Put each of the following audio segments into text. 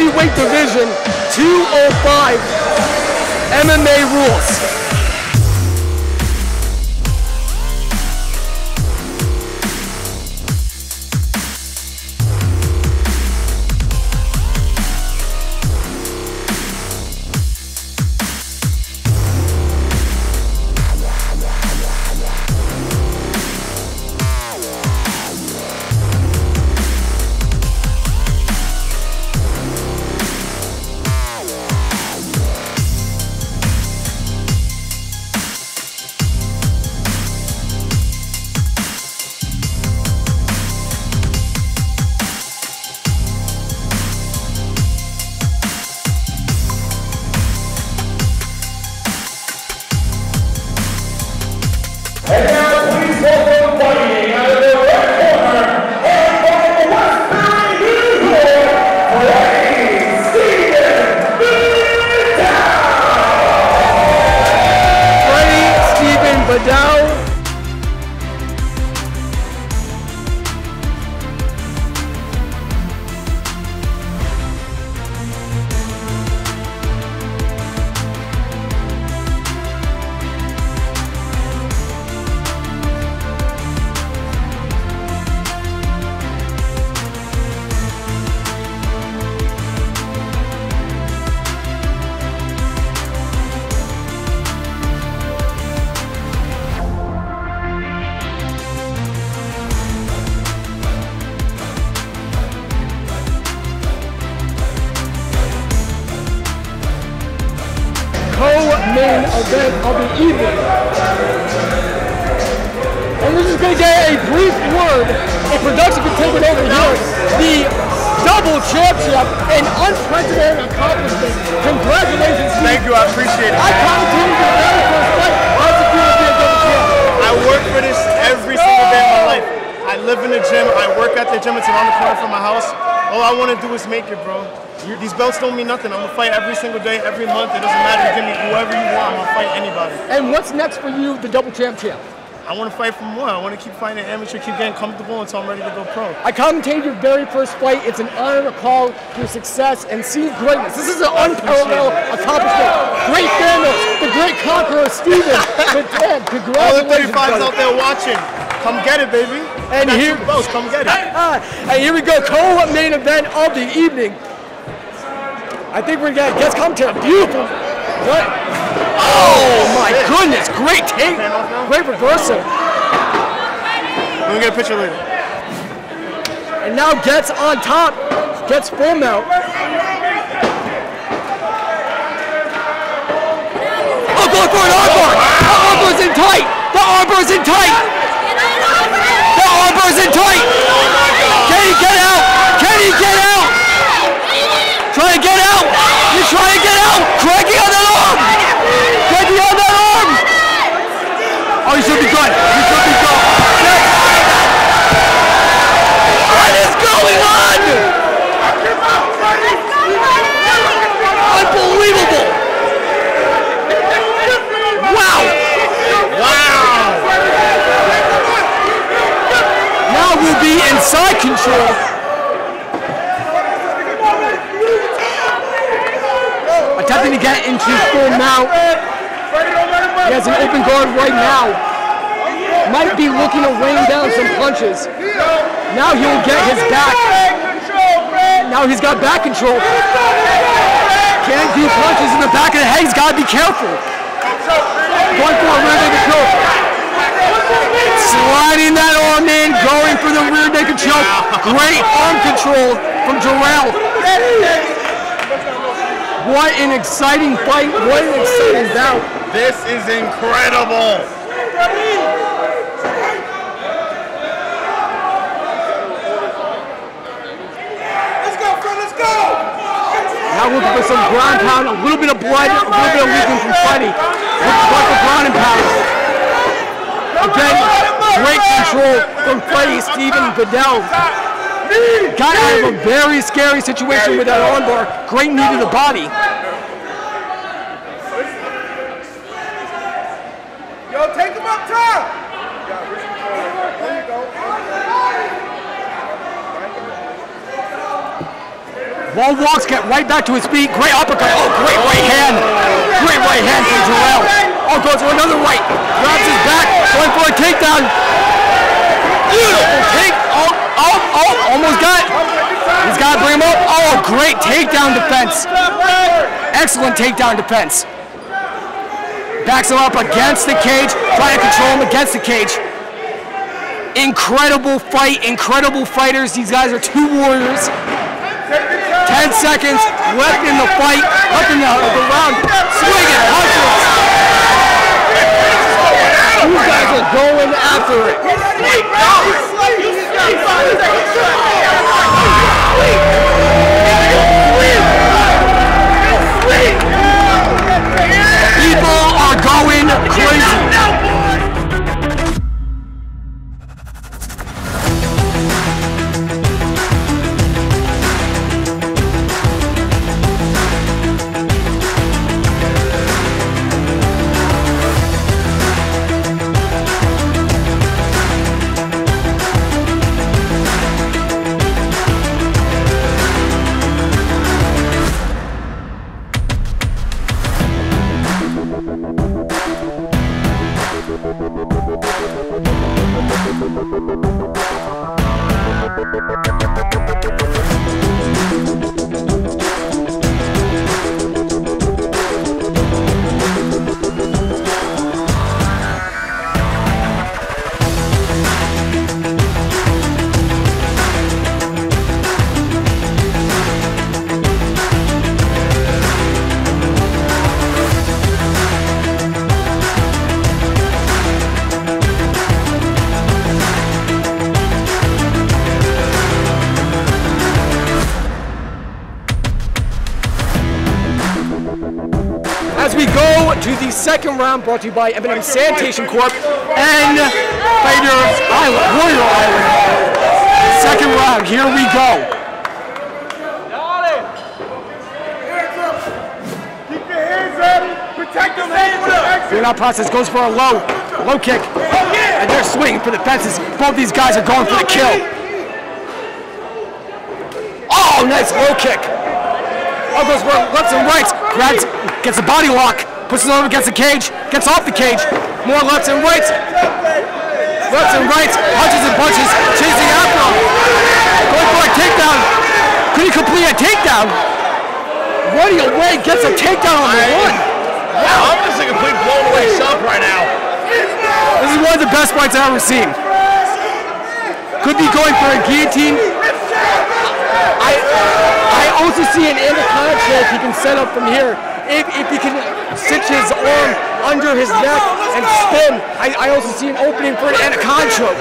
heavyweight division, 205 MMA rules. Over here. The double championship, an unprecedented accomplishment. Congratulations. Thank you, I appreciate it. I commentated your very first fight. How's it feel to be a double champ? I work for this every single day of my life. I live in the gym. I work at the gym. It's around the corner from my house. All I want to do is make it, bro. These belts don't mean nothing. I'm gonna fight every single day, every month. It doesn't matter. Give me whoever you want. I'm gonna fight anybody. And what's next for you, the double champ champ? I want to fight for more. I want to keep fighting amateur, keep getting comfortable until I'm ready to go pro. I commentated your very first fight. It's an honor to call your success and see greatness. This is an unparalleled accomplishment. Great Thanos, the great conqueror, Steven. Congratulations. All the 35s out there watching, come get it, baby. And here, both, come get it. And here we go, co-main event of the evening. I think we're gonna get commentary. Beautiful. What? Oh my goodness! Great take. Great reversal. Me get a picture later. And now gets on top. Gets full mount. Oh, going for an armbar. The armbar's in tight. The armbar's in tight. The armbar's in tight. Can he get out? Can he get out? Try to get out. He's trying to get out. Craigie on that arm. Craigie on that arm. Oh, he should be good. He should be good. What is going on? Unbelievable. Wow. Wow. Now we'll be inside control. Attempting to get into full mount. He has an open guard right now. Might be looking to rain down some punches. Now he'll get his back. Now he's got back control. Can't do punches in the back of the head. He's got to be careful. Going for a rear naked choke. Sliding that arm in, going for the rear naked choke. Great arm control from Jahrael. What an exciting fight. What an exciting bout. This is incredible. Now looking for some ground pound, a little bit of blood, a little bit of leaking from Freddy. Looking for ground and pound. Again, great control from Freddy Steven Vidal. Got out of a very scary situation with that armbar. Great knee to the body. Yo, take him up top. There you go. Wall walks, get right back to his feet. Great uppercut. Oh, great right hand. Great right hand from Jahrael. Oh, goes for another right. Grabs his back, going for a takedown. Beautiful take. Oh, oh, oh, almost got it. He's got to bring him up. Oh, great takedown defense. Excellent takedown defense. Backs him up against the cage, trying to control him against the cage. Incredible fight, incredible fighters. These guys are two warriors. 10 seconds left in the fight, left in the, the round. Swinging punches. These guys are going after it. Second round brought to you by Eminem Sanitation Corp and Fighters Island, Warrior Island. Second round, here we go. Keep your hands up. Protect your hands. Doing out process goes for a low, low kick. Oh, and they're swinging for the fences. Both these guys are going for the kill. Oh, nice low kick. Oh, goes for lefts and rights. Grabs, gets a body lock, pushes it over against the cage, gets off the cage. More lefts and rights. Lefts and rights, punches and punches, chasing after him. Going for a takedown. Could he complete a takedown? Running away, gets a takedown on the one. Wow, I'm just a complete blown away self right now. This is one of the best fights I've ever seen. Could be going for a guillotine. I I also see an anaconda choke he can set up from here. If, if he can stitch his arm under his neck and spin, I, I also see an opening for an anaconda choke.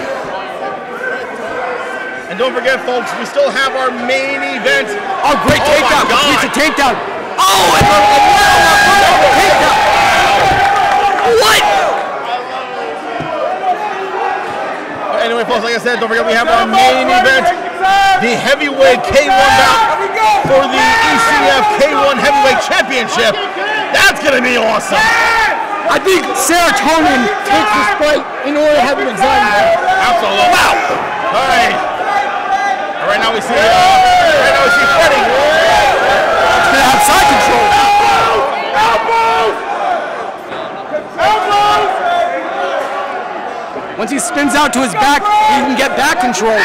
And don't forget, folks, we still have our main event. Oh, great Oh my takedown. God. Completes a takedown. Oh, and a, a wow, a takedown. What? Anyway, folks, like I said, don't forget we have our main event, the heavyweight K1 bout for the ECF K1 Heavyweight Championship. That's gonna be awesome. I think serotonin takes this fight in order to have an anxiety. Absolutely. Wow. All right. All right, now we see. Uh, right now we see Freddy. It's gonna have side control. Once he spins out to his back, he can get back control.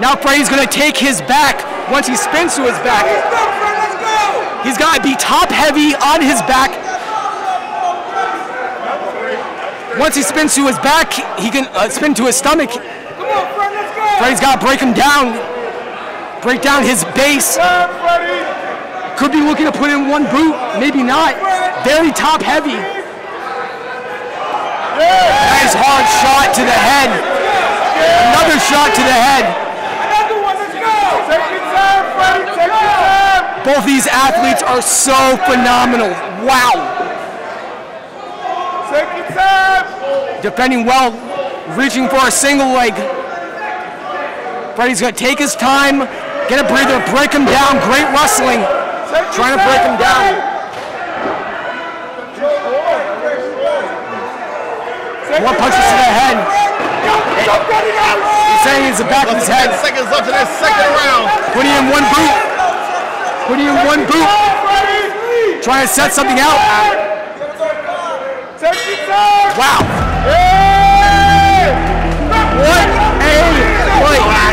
Now Freddy's gonna take his back once he spins to his back. He's gotta be top heavy on his back. Once he spins to his back, he can uh, spin to his stomach. Freddy's gotta break him down. Break down his base. Could be looking to put in one boot, maybe not. Very top heavy. Nice hard shot to the head. Another shot to the head. Both these athletes are so phenomenal. Wow. Defending well, reaching for a single leg. Freddy's gonna take his time, get a breather, break him down. Great wrestling. Trying to break him down. More punches to the head. He's saying it's the back of his Less than 10 head. seconds left in that second round. Put him in one boot. Put him in one boot. Try and set something out. Wow. What a fight.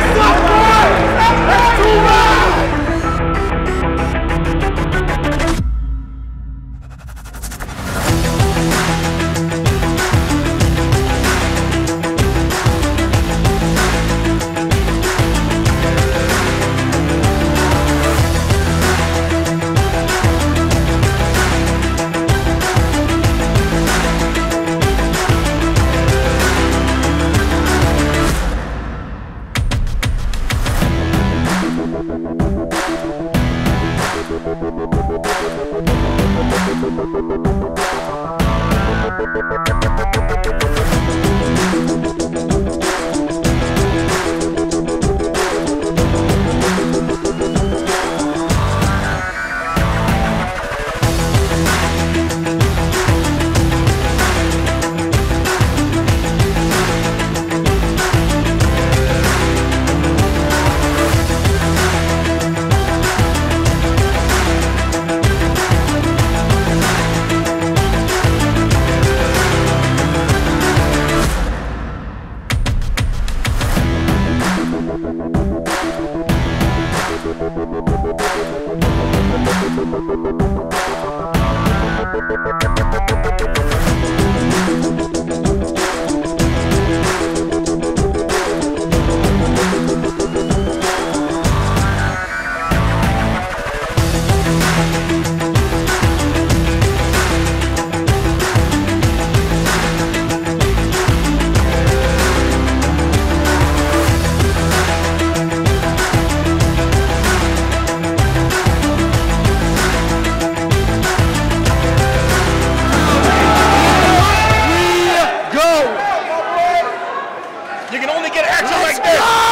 You can only get action like this. Go!